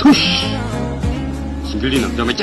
Touche Singulier, non, non, mais